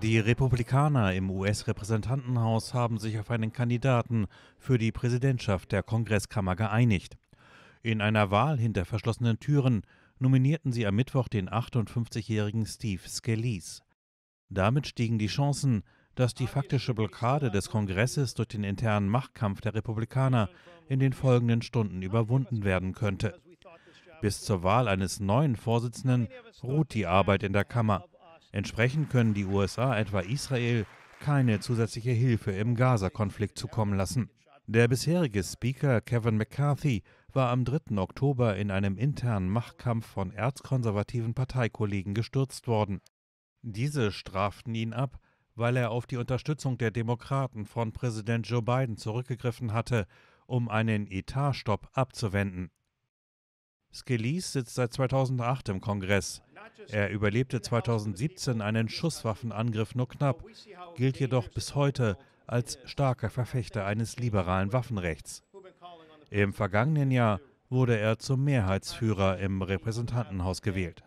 Die Republikaner im US-Repräsentantenhaus haben sich auf einen Kandidaten für die Präsidentschaft der Kongresskammer geeinigt. In einer Wahl hinter verschlossenen Türen nominierten sie am Mittwoch den 58-jährigen Steve Scalise. Damit stiegen die Chancen, dass die faktische Blockade des Kongresses durch den internen Machtkampf der Republikaner in den folgenden Stunden überwunden werden könnte. Bis zur Wahl eines neuen Vorsitzenden ruht die Arbeit in der Kammer. Entsprechend können die USA etwa Israel keine zusätzliche Hilfe im Gaza-Konflikt zukommen lassen. Der bisherige Speaker Kevin McCarthy war am 3. Oktober in einem internen Machtkampf von erzkonservativen Parteikollegen gestürzt worden. Diese straften ihn ab, weil er auf die Unterstützung der Demokraten von Präsident Joe Biden zurückgegriffen hatte, um einen Etatstopp abzuwenden. Scalise sitzt seit 2008 im Kongress. Er überlebte 2017 einen Schusswaffenangriff nur knapp, gilt jedoch bis heute als starker Verfechter eines liberalen Waffenrechts. Im vergangenen Jahr wurde er zum Mehrheitsführer im Repräsentantenhaus gewählt.